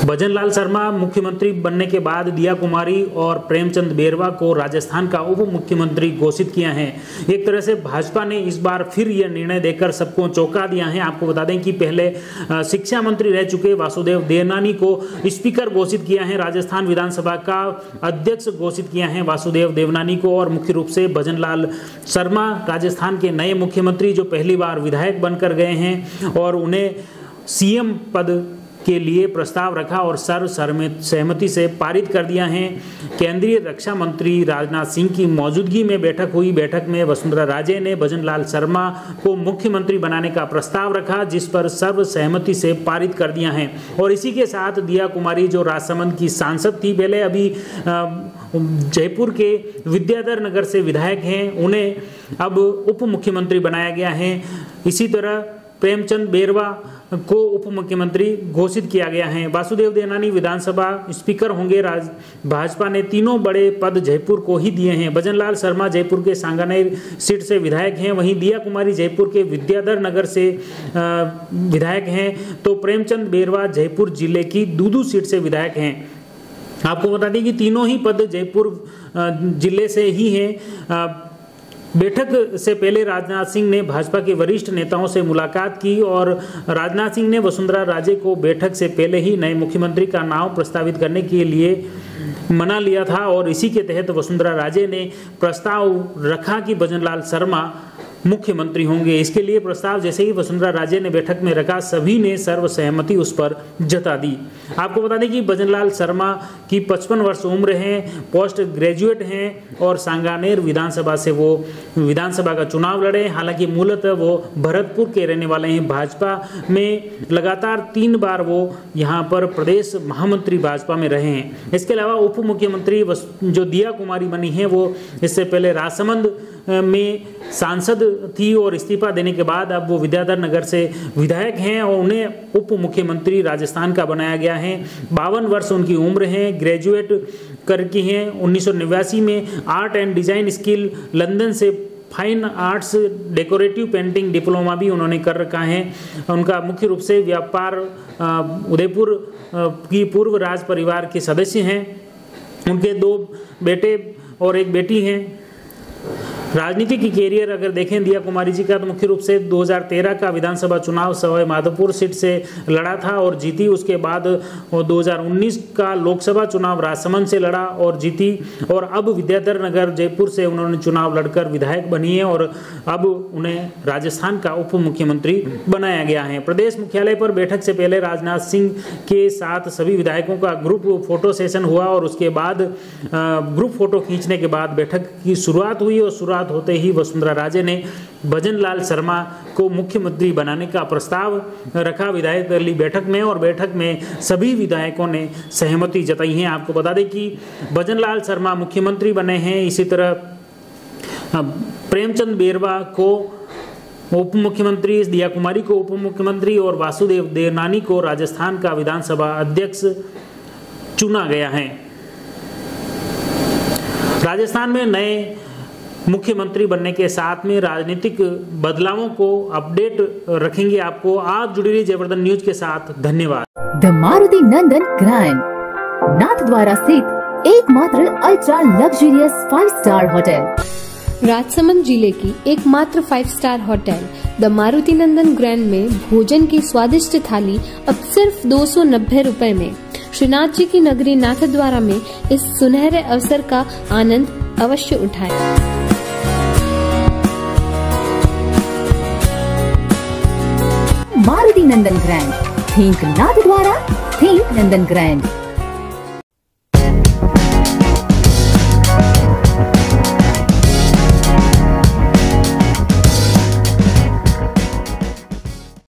भजनलाल शर्मा मुख्यमंत्री बनने के बाद दिया कुमारी और प्रेमचंद बेरवा को राजस्थान का उप मुख्यमंत्री घोषित किया है। एक तरह से भाजपा ने इस बार फिर यह निर्णय देकर सबको चौंका दिया है। आपको बता दें कि पहले शिक्षा मंत्री रह चुके वासुदेव देवनानी को स्पीकर घोषित किया है। राजस्थान विधानसभा का अध्यक्ष घोषित किया है वासुदेव देवनानी को और मुख्य रूप से भजनलाल शर्मा, राजस्थान के नए मुख्यमंत्री जो पहली बार विधायक बनकर गए हैं और उन्हें सीएम पद के लिए प्रस्ताव रखा और सर्व सहमति से पारित कर दिया है। केंद्रीय रक्षा मंत्री राजनाथ सिंह की मौजूदगी में बैठक हुई। बैठक में वसुंधरा राजे ने भजनलाल शर्मा को मुख्यमंत्री बनाने का प्रस्ताव रखा, जिस पर सर्व सहमति से पारित कर दिया है। और इसी के साथ दिया कुमारी, जो राजसमंद की सांसद थी, पहले अभी जयपुर के विद्याधर नगर से विधायक हैं, उन्हें अब उप मुख्यमंत्री बनाया गया है। इसी तरह प्रेमचंद बेरवा को उप मुख्यमंत्री घोषित किया गया है। वासुदेव देनानी विधानसभा स्पीकर होंगे राज, भाजपा ने तीनों बड़े पद जयपुर को ही दिए हैं। भजनलाल शर्मा जयपुर के सांगानेर सीट से विधायक हैं, वहीं दिया कुमारी जयपुर के विद्याधर नगर से विधायक हैं। तो प्रेमचंद बेरवा जयपुर ज़िले की दूदू सीट से विधायक हैं। आपको बता दें कि तीनों ही पद जयपुर ज़िले से ही हैं। बैठक से पहले राजनाथ सिंह ने भाजपा के वरिष्ठ नेताओं से मुलाकात की और राजनाथ सिंह ने वसुंधरा राजे को बैठक से पहले ही नए मुख्यमंत्री का नाम प्रस्तावित करने के लिए मना लिया था और इसी के तहत वसुंधरा राजे ने प्रस्ताव रखा कि भजनलाल शर्मा मुख्यमंत्री होंगे। इसके लिए प्रस्ताव, जैसे ही वसुंधरा राजे ने बैठक में रखा, सभी ने सर्वसहमति उस पर जता दी। आपको बता दें कि भजनलाल शर्मा की 55 वर्ष उम्र है, पोस्ट ग्रेजुएट हैं और सांगानेर विधानसभा से वो विधानसभा का चुनाव लड़े हालाँकि मूलतः वो भरतपुर के रहने वाले हैं। भाजपा में लगातार तीन बार वो यहाँ पर प्रदेश महामंत्री भाजपा में रहे हैं। इसके अलावा उप मुख्यमंत्री जो दिया कुमारी बनी है, वो इससे पहले राजसमंद में सांसद थी और इस्तीफा देने के बाद अब वो विद्याधर नगर से विधायक हैं और उन्हें उप मुख्यमंत्री राजस्थान का बनाया गया है। बावन वर्ष उनकी उम्र है ग्रेजुएट कर की हैं। उन्नीस में art and design skill London से fine arts decorative painting diploma भी उन्होंने कर रखा है। उनका मुख्य रूप से व्यापार उदयपुर की पूर्व राज परिवार के सदस्य हैं। उनके दो बेटे और एक बेटी हैं। राजनीति की कैरियर अगर देखें, दिया कुमारी जी का तो मुख्य रूप से 2013 का विधानसभा चुनाव सवाई माधोपुर सीट से लड़ा था और जीती। उसके बाद 2019 का लोकसभा चुनाव राजसमंद से लड़ा और जीती। और अब विद्याधर नगर जयपुर से उन्होंने चुनाव लड़कर विधायक बनी है और अब उन्हें राजस्थान का उप मुख्यमंत्री बनाया गया है। प्रदेश मुख्यालय पर बैठक से पहले राजनाथ सिंह के साथ सभी विधायकों का ग्रुप फ़ोटो सेशन हुआ और उसके बाद ग्रुप फ़ोटो खींचने के बाद बैठक की शुरुआत हुई और शुरुआत शुरुआत होते ही वसुंधरा राजे ने भजनलाल शर्मा को मुख्यमंत्री बनाने का प्रस्ताव रखा। विधायक दल बैठक में और बैठक में सभी विधायकों ने सहमति जताई है। आपको बता दें कि भजनलाल शर्मा मुख्यमंत्री बने हैं। इसी तरह प्रेमचंद बेरवा को उप मुख्यमंत्री दिया कुमारी को उप मुख्यमंत्री और वासुदेव देवनानी को राजस्थान का विधानसभा अध्यक्ष चुना गया है। राजस्थान में नए मुख्यमंत्री बनने के साथ में राजनीतिक बदलावों को अपडेट रखेंगे आपको। आप जुड़ी रही जयवर्धन न्यूज़ के साथ। धन्यवाद। The Maruti Nandan grand Nathdwara स्थित एकमात्र ultra luxurious five star hotel. Rajsamand ज़िले की एकमात्र five star hotel the Maruti Nandan grand में भोजन की स्वादिष्ट थाली अब सिर्फ़ दो सौ नब्बे रूपए में। श्रीनाथ जी की नगरी नाथ द्वारा में इस सुनहरे अवसर का आनंद अवश्य उठाएँ। नंदन ग्रैंड थिंक नाथ द्वारा थिंक नंदन ग्रैंड